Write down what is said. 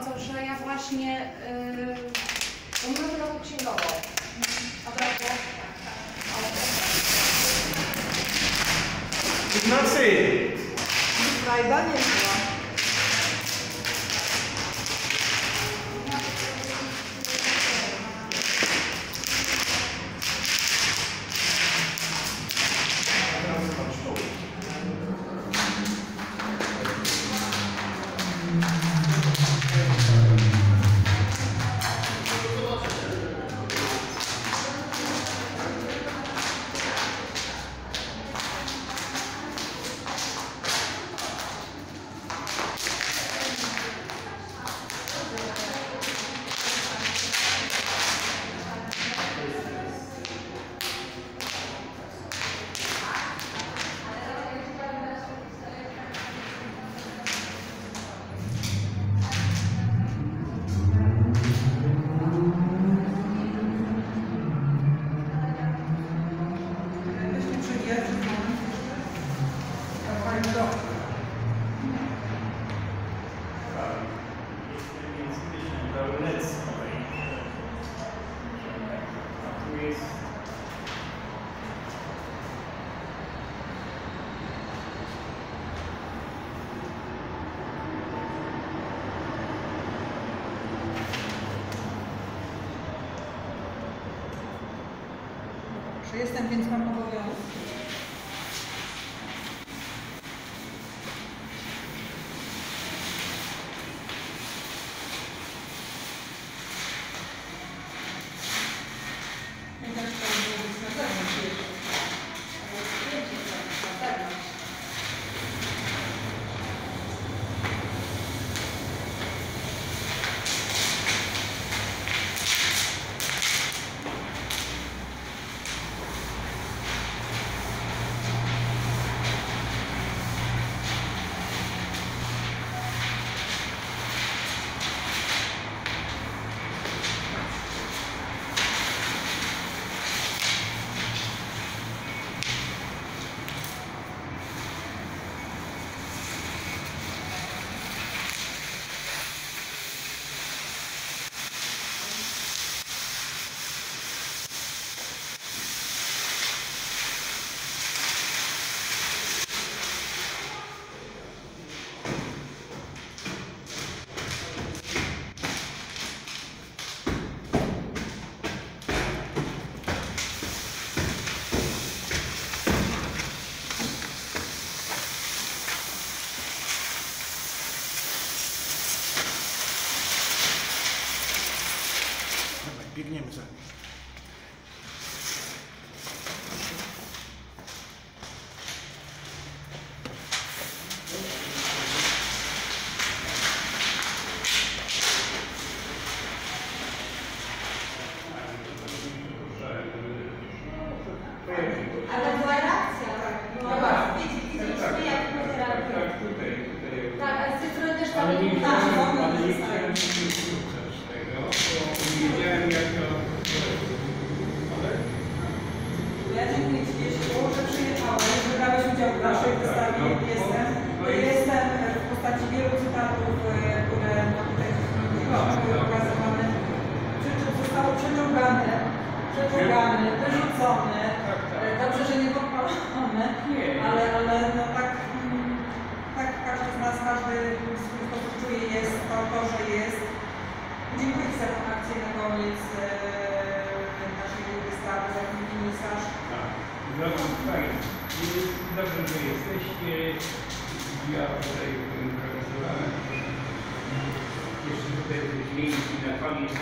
wykonania właśnie yy, umowy roku księgową. Od roku. Ignacy! Jestem, więc mam obowiązek. Биг Немца. Przeciągane, wyrzucone. E, Dobrze, że nie podpalone, Nie. ale, ale no tak, mm, tak każdy z nas, każdy w swój sposób czuje jest to, to, że jest. Dziękuję za tę akcję na koniec e, naszej wystawy, za ten finisaż. tak, uważam fajnie. I Dobrze, że jesteście. Ja tutaj improwizowałem. Jeszcze tutaj zmienić na koniec,